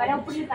Vai dar um pulo.